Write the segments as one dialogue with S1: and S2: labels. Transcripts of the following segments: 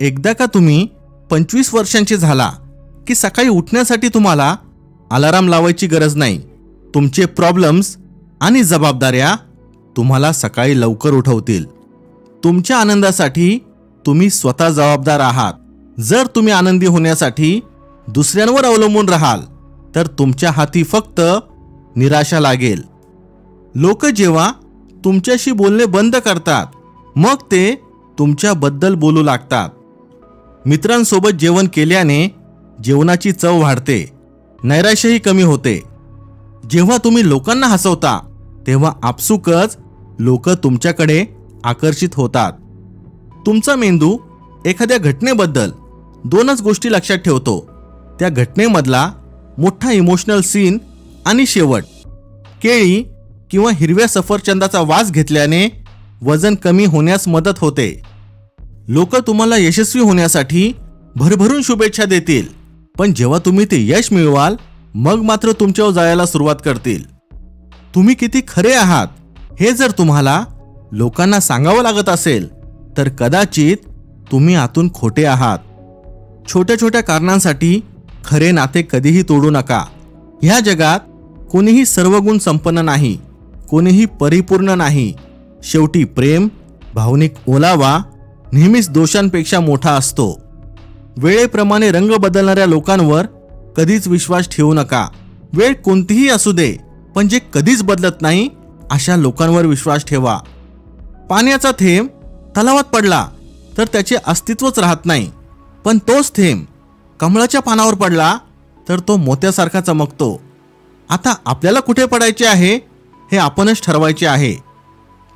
S1: एकदा का तुम्ही पंचवीस वर्षांचे झाला की सकाळी उठण्यासाठी तुम्हाला अलाराम लावायची गरज नाही. तुमचे प्रॉब्लेम्स आणि जबाबदाऱ्या तुम्हाला सकाळी लवकर उठवतील. तुमच्या आनंदासाठी तुम्ही स्वतः जबाबदार आहात. जर तुम्ही आनंदी होण्यासाठी दुसऱ्यांवर अवलंबून राहाल तर तुमच्या हाती फक्त निराशा लागेल. लोक जेव्हा तुमच्याशी बोलणे बंद करतात मग ते तुमच्याबद्दल बोलू लागतात. मित्रांसोबत जेवण केल्याने जेवणाची चव वाढते नैराश्यही कमी होते. जेव्हा तुम्ही लोकांना हसवता तेव्हा आपसुकच लोक तुमच्याकडे आकर्षित होतात. तुमचा मेंदू एखाद्या घटनेबद्दल दोनच गोष्टी लक्षात ठेवतो. त्या घटनेमधला मोठा इमोशनल सीन आणि शेवट. केळी किंवा हिरव्या सफरचंदाचा वास घेतल्याने वजन कमी होण्यास मदत होते. लोक तुम्हाला यशस्वी होण्यासाठी भरभरून शुभेच्छा देतील. पण जेव्हा तुम्ही ते यश मिळवाल मग मात्र तुमच्यावर जायला सुरुवात करतील. तुम्ही किती खरे आहात हे जर तुम्हाला लोकांना सांगावं लागत असेल तर कदाचित तुम्ही आतून खोटे आहात. छोट्या छोट्या कारणांसाठी खरे नाते कधीही तोडू नका. ह्या जगात कोणीही सर्वगुण संपन्न नाही कोणीही परिपूर्ण नाही. शेवटी प्रेम भावनिक ओलावा नेहमीच दोषांपेक्षा मोठा असतो. वेळेप्रमाणे रंग बदलणाऱ्या लोकांवर कधीच विश्वास ठेवू नका. वेळ कोणतीही असू दे पण जे कधीच बदलत नाही अशा लोकांवर विश्वास ठेवा. पाण्याचा थेंब तलावात पडला तर त्याचे अस्तित्वच राहत नाही. पण तोच थेंब कमळाच्या पानावर पडला तर तो मोत्यासारखा चमकतो. आता आपल्याला कुठे पडायचे आहे हे आपणच ठरवायचे आहे.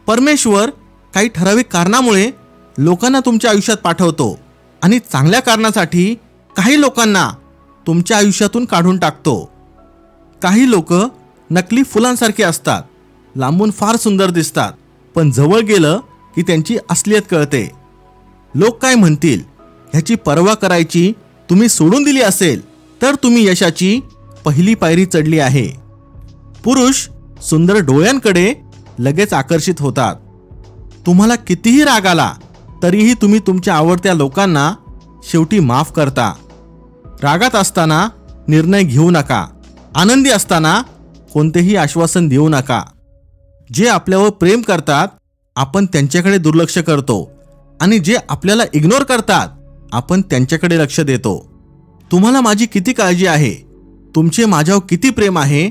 S1: परमेश्वर काही ठराविक कारणामुळे लोकांना तुमच्या आयुष्यात पाठवतो आणि चांगल्या कारणासाठी काही लोकांना तुमच्या आयुष्यातून काढून टाकतो. काही लोक नकली फुलांसारखे असतात लांबून फार सुंदर दिसतात पण जवळ गेलं की त्यांची असलियत कळते. लोक काय म्हणतील? ह्याची पर्वा करायची तुम्ही सोडून दिली असेल तर तुम्ही यशाची पहिली पायरी चढली आहे. पुरुष सुंदर डोळ्यांकडे लगेच आकर्षित होतात. तुम्हाला कितीही राग आला तरीही तुम्ही तुमच्या आवडत्या लोकांना शेवटी माफ करता. रागात असताना निर्णय घेऊ नका. आनंदी असताना कोणतेही आश्वासन देऊ नका. जे आपल्यावर प्रेम करतात आपण त्यांच्याकडे दुर्लक्ष करतो आणि जे आपल्याला इग्नोर करतात आपण त्यांच्याकडे लक्ष देतो. तुम्हाला माझी किती काळजी आहे? तुमचे माझ्यावर किती प्रेम आहे?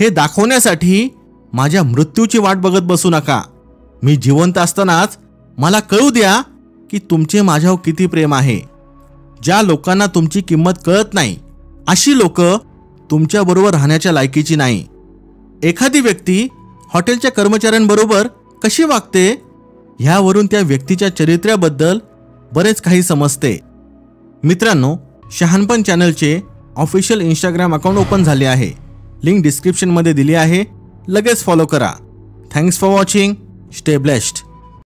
S1: हे दाखवण्यासाठी माझ्या मृत्यूची वाट बघत बसू नका. मी जिवंत असतानाच मला कळू द्या की तुमचे माझ्यावर किती प्रेम आहे. ज्या लोकांना तुमची किंमत कळत नाही अशी लोक तुमच्याबरोबर राहण्याच्या लायकीची नाही. एखादी व्यक्ती हॉटेलच्या कर्मचाऱ्यांबरोबर कशी वागते ह्यावरून त्या व्यक्तीच्या चरित्र्याबद्दल बरेच काही समजते. मित्रांनो शहानपण चॅनलचे ऑफिशियल इंस्टाग्राम अकाउंट ओपन झाले आहे. लिंक डिस्क्रिप्शनमध्ये दिली आहे. लगेच फॉलो करा. Thanks for watching. Stay blessed.